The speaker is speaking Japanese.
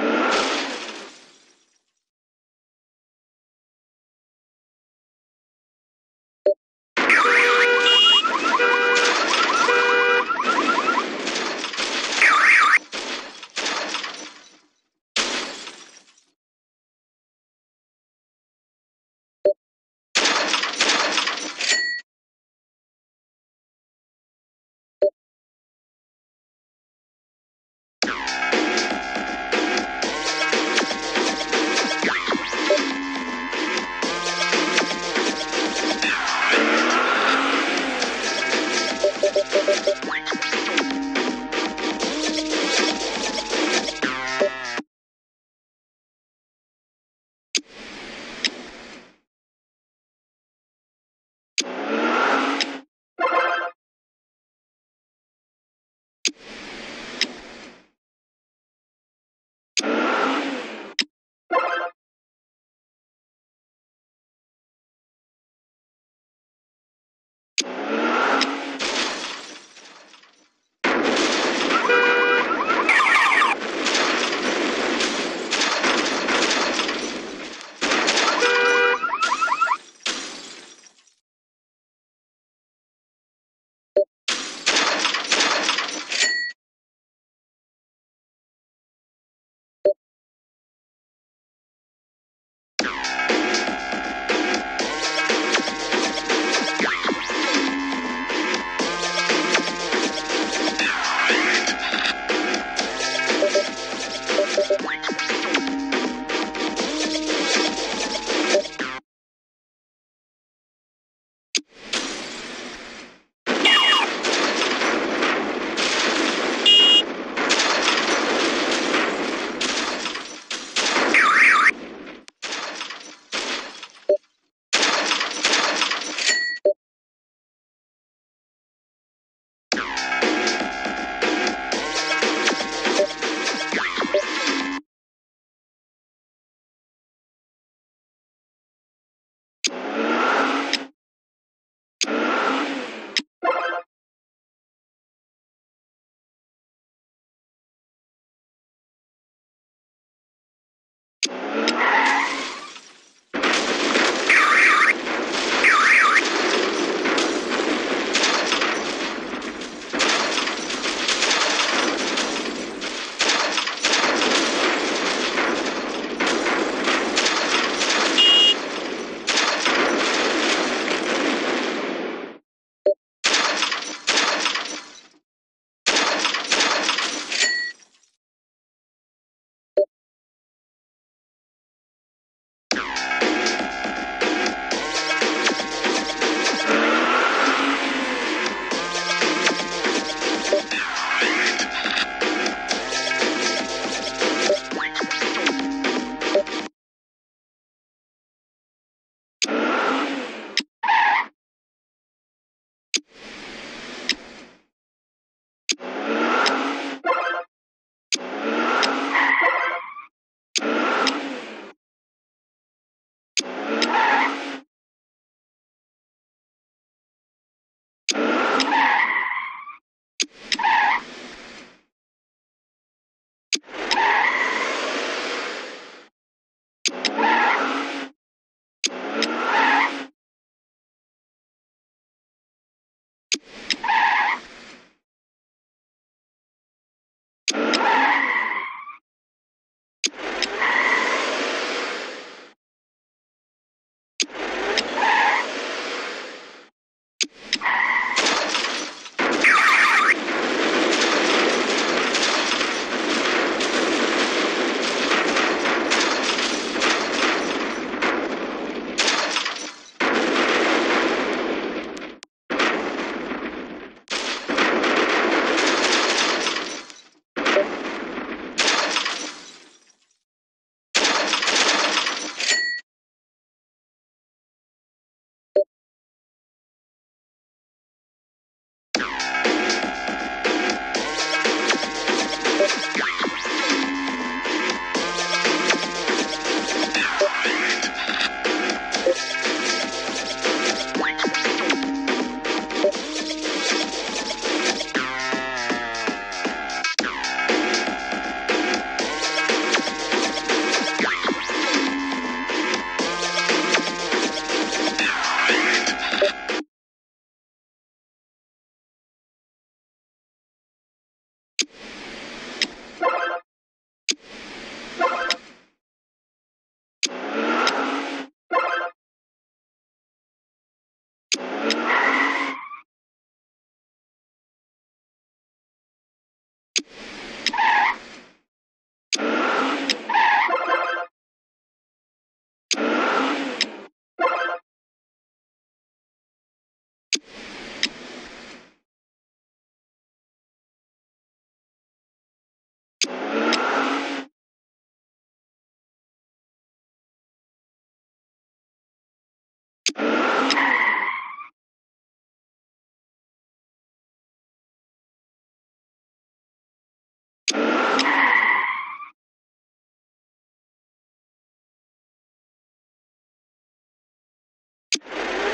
you you Thank you. you